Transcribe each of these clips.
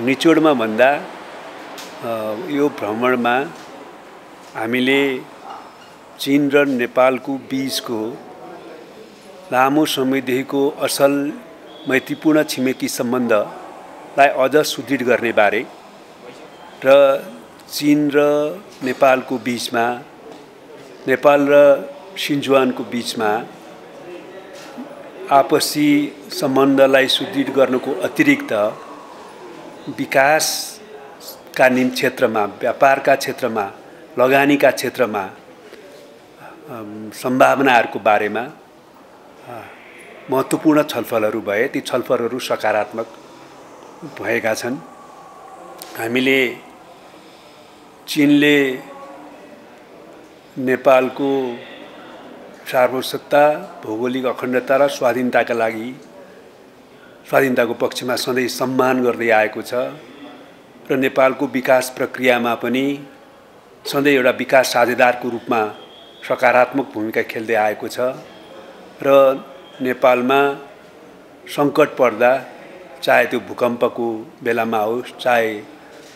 निचोडमा भन्दा यो भ्रमणमा हामीले चिन र नेपालको बिचको लामो समयदेखिको असल मैत्रीपूर्ण छिमेकी सम्बन्धलाई अझ सुदृढ गर्ने बारे र चिन र नेपालको बिचमा नेपाल र सिन्जुवानको बिचमा आपसी सम्बन्धलाई सुदृढ गर्नुको अतिरिक्त विकासका निम क्षेत्रमा व्यापारका क्षेत्रमा लगानीका क्षेत्रमा सम्भावनाहरूको बारेमा महत्त्वपूर्ण छलफलहरू भए ती छलफलहरू सकारात्मक भएका छन्। हामीले चिनले नेपालको सार्वसत्ता भौगोलिक अखण्डता र स्वाधीनताका लागि स्वाधीनताको पक्षमा सधैँ सम्मान गर्दै आएको छ र नेपालको विकास प्रक्रियामा पनि सधैँ एउटा विकास साझेदारको रूपमा सकारात्मक भूमिका खेल्दै आएको छ र नेपालमा सङ्कट पर्दा चाहे त्यो भूकम्पको बेलामा होस् चाहे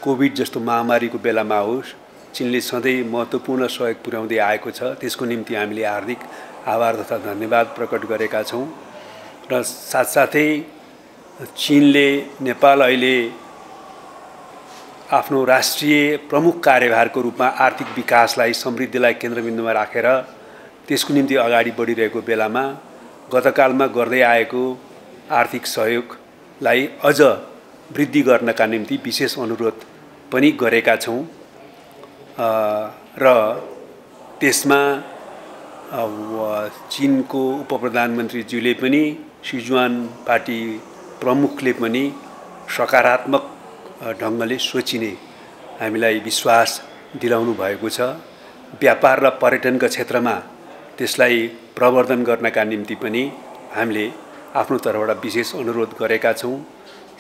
कोभिड जस्तो महामारीको बेलामा होस् चिनले सधैँ महत्त्वपूर्ण सहयोग पुर्याउँदै आएको छ। त्यसको निम्ति हामीले हार्दिक आभार तथा धन्यवाद प्रकट गरेका छौँ र साथसाथै चिनले नेपाल अहिले आफ्नो राष्ट्रिय प्रमुख कार्यभारको रूपमा आर्थिक विकासलाई समृद्धिलाई केन्द्रबिन्दुमा राखेर त्यसको निम्ति अगाडि बढिरहेको बेलामा गतकालमा गर्दै आएको आर्थिक सहयोगलाई अझ वृद्धि गर्नका निम्ति विशेष अनुरोध पनि गरेका छौँ। र त्यसमा चिनको उप प्रधानमन्त्रीज्यूले पनि सिजुवान पार्टी प्रमुखले पनि सकारात्मक ढङ्गले सोचिने हामीलाई विश्वास दिलाउनु भएको छ। व्यापार र पर्यटनका क्षेत्रमा त्यसलाई प्रवर्धन गर्नका निम्ति पनि हामीले आफ्नो तर्फबाट विशेष अनुरोध गरेका छौँ।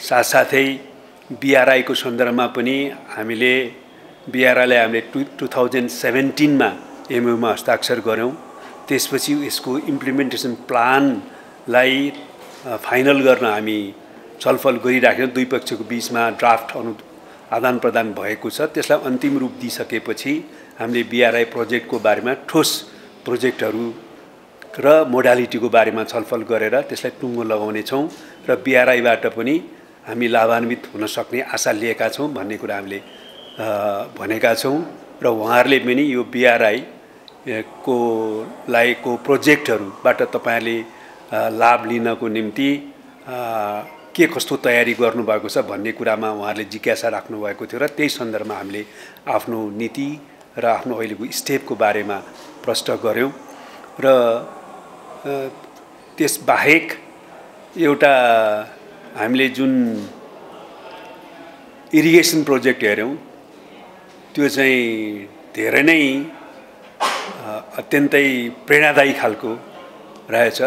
साथसाथै बिआरआईको सन्दर्भमा पनि हामीले बिआरआईलाई हामीले टु टु थाउजन्ड सेभेन्टिनमा एमओमा हस्ताक्षर गऱ्यौँ। त्यसपछि यसको इम्प्लिमेन्टेसन प्लानलाई फाइनल गर्न हामी छलफल गरिराख्यौँ। दुई पक्षको बिचमा ड्राफ्ट अनु आदान प्रदान भएको छ। त्यसलाई अन्तिम रूप दिइसकेपछि हामीले बिआरआई प्रोजेक्टको बारेमा ठोस प्रोजेक्टहरू र मोडालिटीको बारेमा छलफल गरेर त्यसलाई टुङ्गो लगाउनेछौँ र बिआरआईबाट पनि हामी लाभान्वित हुन सक्ने आशा लिएका छौँ भन्ने कुरा हामीले भनेका छौँ र उहाँहरूले पनि यो बिआरआई को लाइको प्रोजेक्टहरूबाट तपाईँहरूले लाभ लिनको निम्ति के कस्तो तयारी गर्नुभएको छ भन्ने कुरामा उहाँहरूले जिज्ञासा राख्नुभएको थियो र त्यही सन्दर्भमा हामीले आफ्नो नीति र आफ्नो अहिलेको स्टेपको बारेमा प्रश्न गऱ्यौँ र त्यसबाहेक एउटा हामीले जुन इरिगेसन प्रोजेक्ट हेऱ्यौँ त्यो चाहिँ धेरै नै अत्यन्तै प्रेरणादायी खालको रहेछ।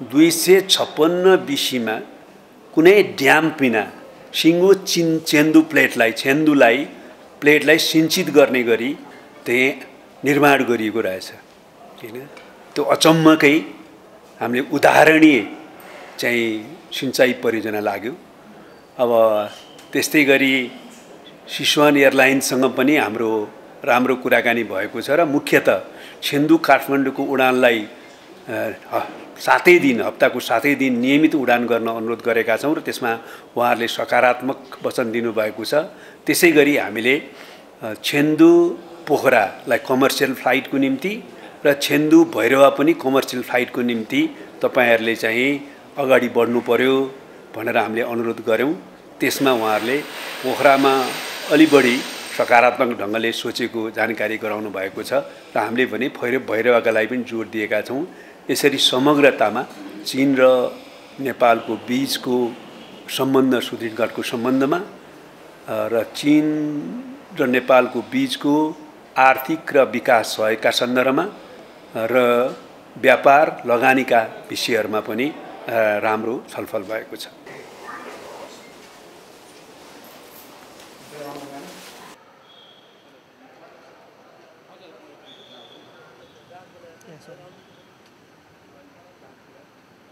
दुई सय छप्पन्न बिसीमा कुनै ड्याम बिना सिङ्गो चिन चेन्दु प्लेटलाई छेन्दुलाई प्लेटलाई सिन्चित गर्ने गरी त्यहाँ निर्माण गरिएको रहेछ। होइन? त्यो अचम्मकै हामीले उदाहरणीय चाहिँ सिँचाइ परियोजना लाग्यो। अब त्यस्तै गरी सिसवान एयरलाइन्ससँग पनि हाम्रो राम्रो कुराकानी भएको छ र मुख्यत छेन्दु काठमाडौँको उडानलाई सातै दिन हप्ताको सातै दिन नियमित उडान गर्न अनुरोध गरेका छौँ र त्यसमा उहाँहरूले सकारात्मक वचन दिनुभएको छ। त्यसै गरी हामीले छेन्दु पोखरालाई कमर्सियल फ्लाइटको निम्ति र छेन्दु भैरवा पनि कमर्सियल फ्लाइटको निम्ति तपाईँहरूले चाहिँ अगाडि बढ्नु पर्यो भनेर हामीले अनुरोध गऱ्यौँ। त्यसमा उहाँहरूले पोखरामा अलि बढी सकारात्मक ढङ्गले सोचेको जानकारी गराउनु भएको छ र हामीले भने भैरव भैरवाका लागि पनि जोड दिएका छौँ। यसरी समग्रतामा चिन र नेपालको बिचको सम्बन्ध सुदृढ गर्नको सम्बन्धमा र चिन र नेपालको बिचको आर्थिक र विकास सहयोगका सन्दर्भमा र व्यापार लगानीका विषयहरूमा पनि राम्रो छलफल भएको छ।